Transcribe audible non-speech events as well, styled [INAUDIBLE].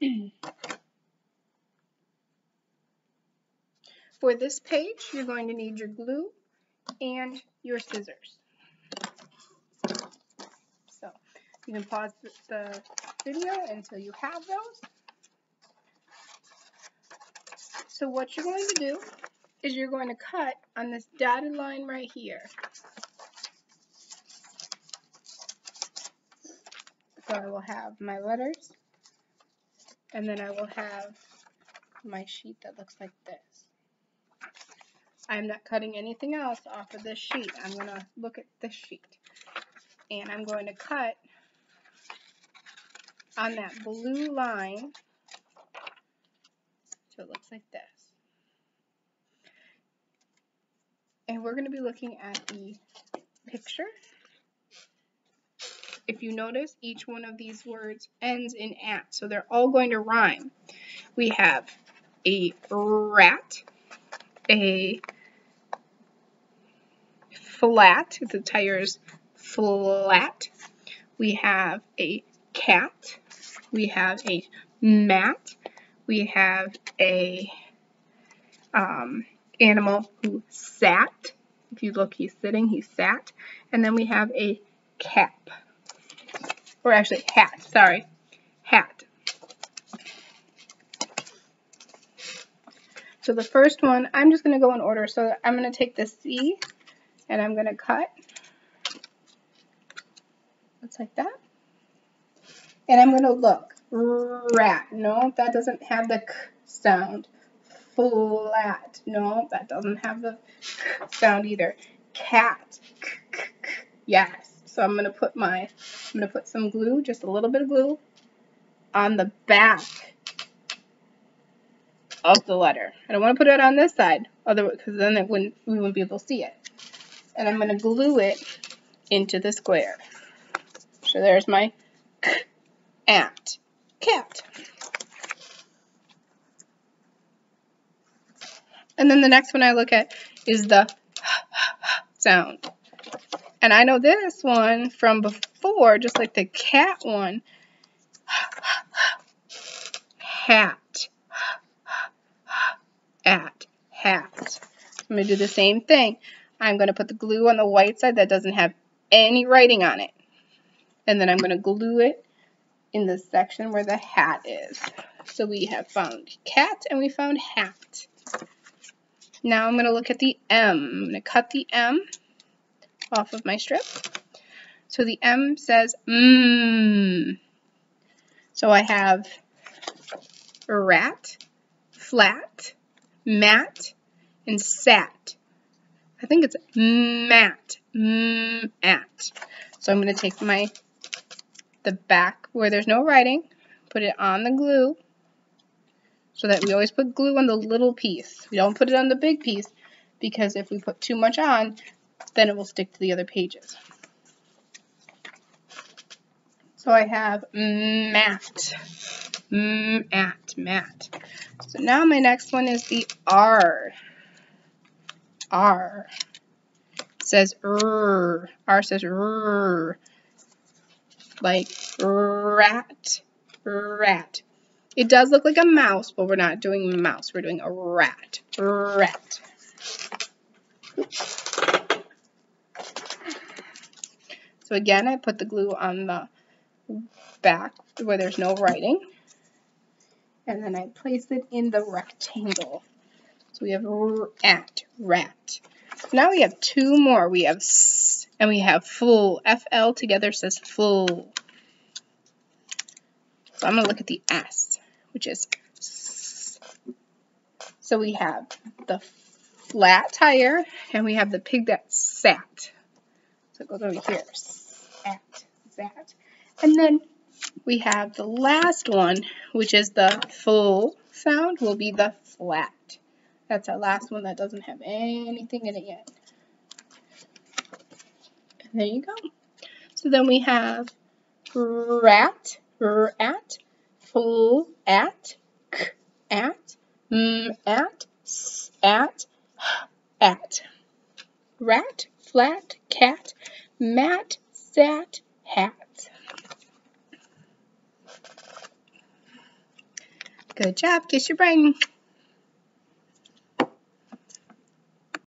[CLEARS THROAT] For this page, you're going to need your glue and your scissors. So you can pause the video until you have those. So what you're going to do is you're going to cut on this dotted line right here. So I will have my letters and then I will have my sheet that looks like this. I'm not cutting anything else off of this sheet. I'm going to look at this sheet. And I'm going to cut on that blue line so it looks like this. And we're going to be looking at the picture. If you notice, each one of these words ends in at, so they're all going to rhyme. We have a rat, a flat, the tire is flat. We have a cat. We have a mat. We have a um, animal who sat. If you look, he's sitting, he sat. And then we have a cap. Or actually, hat, sorry. Hat. So the first one, I'm just going to go in order. So I'm going to take the C and I'm going to cut. Looks like that. And I'm going to look. Rat. No, that doesn't have the k sound. Flat. No, that doesn't have the k sound either. Cat. K -k. Yes. So I'm going to put my, I'm going to put some glue, just a little bit of glue, on the back of the letter. I don't want to put it on this side, otherwise, because then it wouldn't, we wouldn't be able to see it and I'm going to glue it into the square. So there's my ant, cat. And then the next one I look at is the sound. And I know this one from before, just like the cat one. Hat. At. Hat. I'm going to do the same thing. I'm going to put the glue on the white side that doesn't have any writing on it. And then I'm going to glue it in the section where the hat is. So we have found cat and we found hat. Now I'm going to look at the M. I'm going to cut the M off of my strip. So the M says mmm. So I have rat, flat, mat, and sat. I think it's mat, mat. So I'm going to take my, the back where there's no writing, put it on the glue, so that we always put glue on the little piece. We don't put it on the big piece, because if we put too much on, then it will stick to the other pages. So I have mat, mat, mat. So now my next one is the R. R. says R. R says R. Like rat, rat. It does look like a mouse, but we're not doing mouse. We're doing a rat, rat. So again, I put the glue on the back where there's no writing. And then I place it in the rectangle. So we have at, rat. Now we have two more. We have s, and we have full. FL together says full. So I'm going to look at the S, which is. So we have the flat tire, and we have the pig that sat. So it goes over here. Sat, sat. And then we have the last one, which is the full sound, will be the flat. That's our last one that doesn't have anything in it yet. And there you go. So then we have rat, rat, full, at, k, at, m, at, s, at, at. Rat, flat, cat, mat, sat, hat. Good job. Kiss your brain.